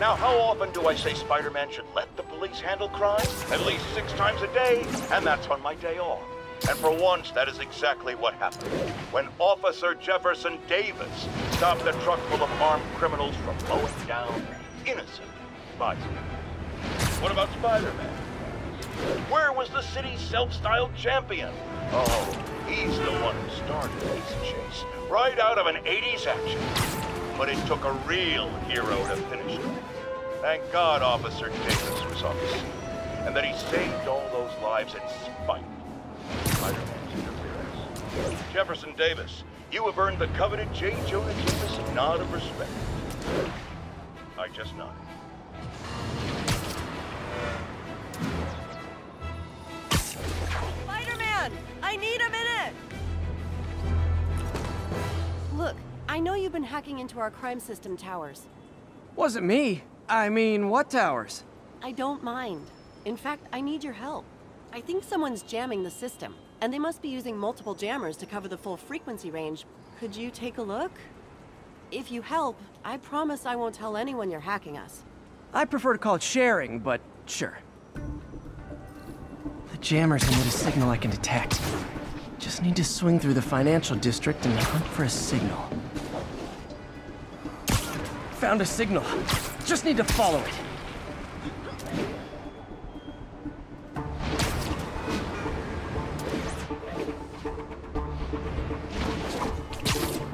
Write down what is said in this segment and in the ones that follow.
Now, how often do I say Spider-Man should let the police handle crime? At least six times a day, and that's on my day off. And for once, that is exactly what happened. When Officer Jefferson Davis stopped a truck full of armed criminals from mowing down innocent bystanders. What about Spider-Man? Where was the city's self-styled champion? Oh, he's the one who started this chase, right out of an 80s action. But it took a real hero to finish it. Thank God Officer Davis was on the scene, and that he saved all those lives in spite of Spider-Man's interference. Jefferson Davis, you have earned the coveted J. Jonah Jameson nod of respect. I just nodded. Spider-Man! I need a minute! Look, I know you've been hacking into our crime system towers. Wasn't me. I mean, what towers? I don't mind. In fact, I need your help. I think someone's jamming the system, and they must be using multiple jammers to cover the full frequency range. Could you take a look? If you help, I promise I won't tell anyone you're hacking us. I prefer to call it sharing, but sure. The jammers emit a signal I can detect. Just need to swing through the financial district and hunt for a signal. Found a signal. Just need to follow it.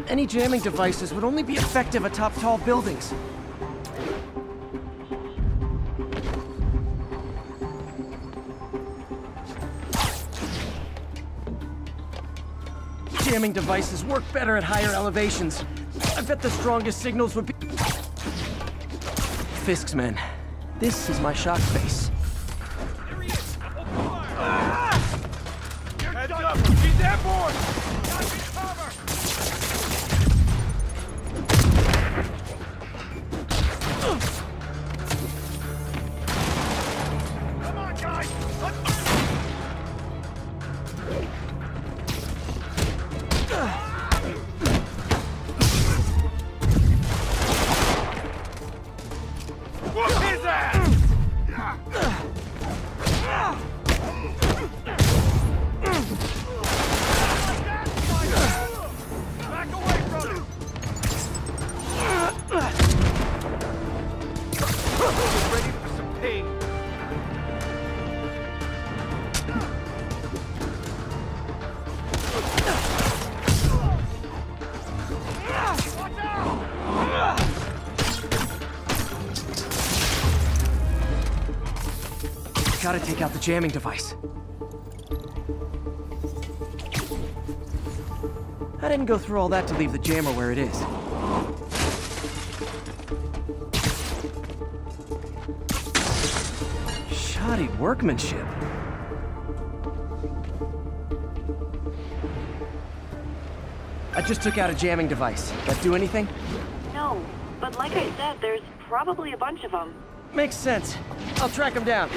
Any jamming devices would only be effective atop tall buildings. Jamming devices work better at higher elevations. I bet the strongest signals would be... Fisk's men. This is my shock face. Heads up! He's airborne! Take out the jamming device. I didn't go through all that to leave the jammer where it is. Shoddy workmanship. I just took out a jamming device. That do anything? No, but like I said, there's probably a bunch of them. Makes sense. I'll track them down.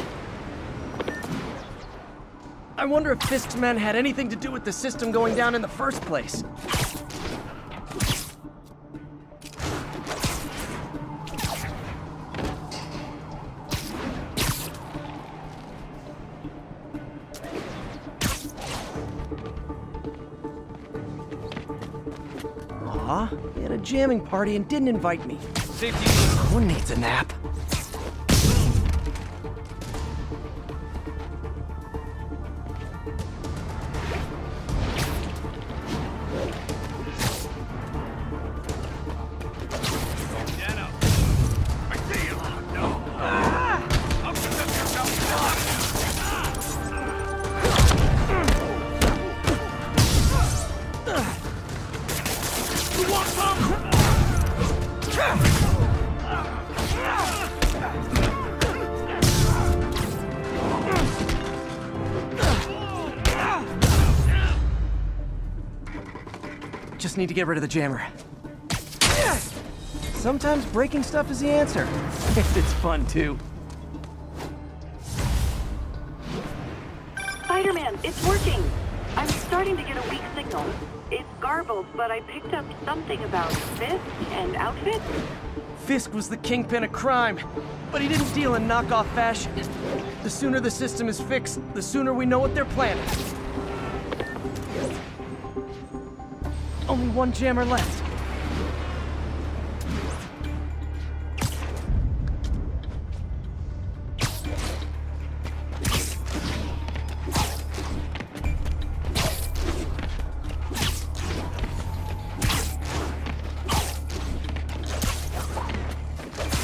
I wonder if Fisk's men had anything to do with the system going down in the first place. Aw, he had a jamming party and didn't invite me. Safety. One needs a nap. Need to get rid of the jammer. Sometimes breaking stuff is the answer. If it's fun, too. Spider-Man, it's working! I'm starting to get a weak signal. It's garbled, but I picked up something about Fisk and outfits. Fisk was the kingpin of crime, but he didn't deal in knockoff fashion. The sooner the system is fixed, the sooner we know what they're planning. Only one jammer left.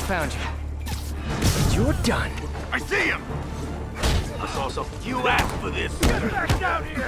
Found you. You're done. I see him! That's awesome. You asked for this. Get Back down here!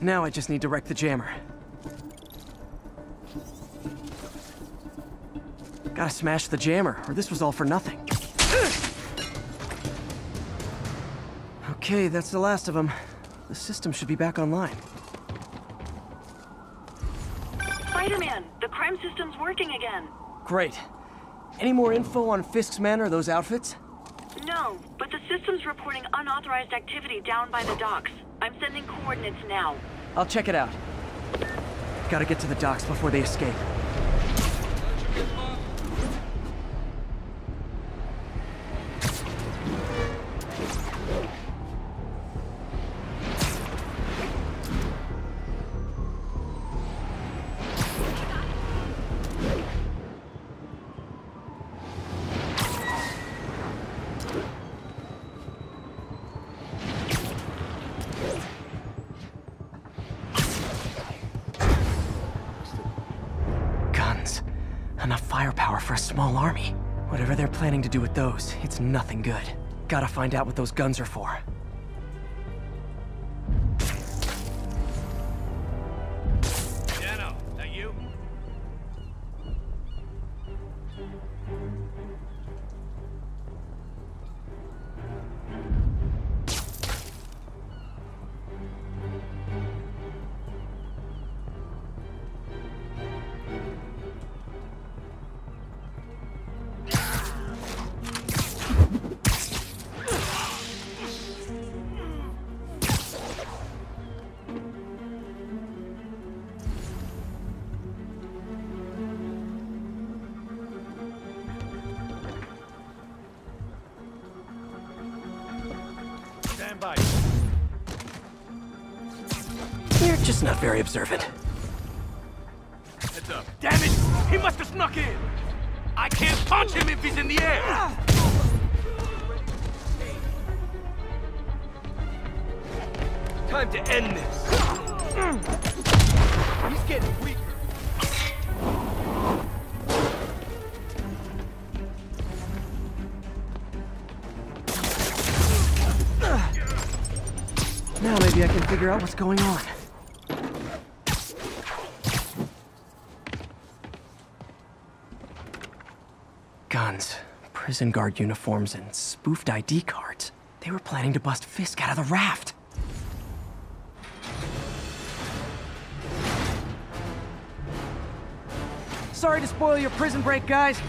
Now I just need to wreck the jammer. Gotta smash the jammer, or this was all for nothing. Okay, that's the last of them. The system should be back online. Spider-Man, the crime system's working again. Great. Any more info on Fisk's men or those outfits? No, but the system's reporting unauthorized activity down by the docks. I'm sending coordinates now. I'll check it out. Gotta get to the docks before they escape. Small army. Whatever they're planning to do with those, it's nothing good. Gotta find out what those guns are for. Dano, that you? Just not very observant. Heads up. Damn it! He must have snuck in! I can't punch him if he's in the air! Time to end this! He's getting weaker. Now maybe I can figure out what's going on. Guns, prison guard uniforms, and spoofed ID cards. They were planning to bust Fisk out of the raft. Sorry to spoil your prison break, guys.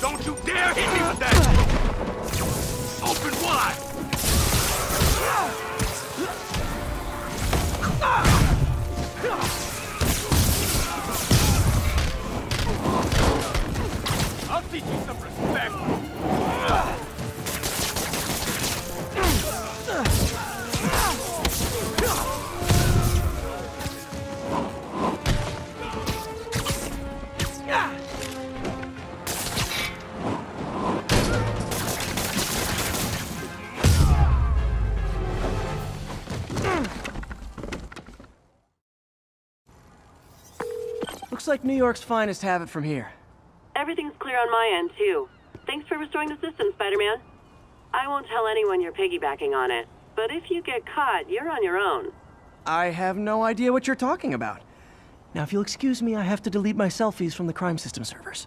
Don't you dare hit me with that! Open wide! I'll teach you some respect! Looks like New York's finest have it from here. Everything's clear on my end, too. Thanks for restoring the system, Spider-Man. I won't tell anyone you're piggybacking on it, but if you get caught, you're on your own. I have no idea what you're talking about. Now, if you'll excuse me, I have to delete my selfies from the crime system servers.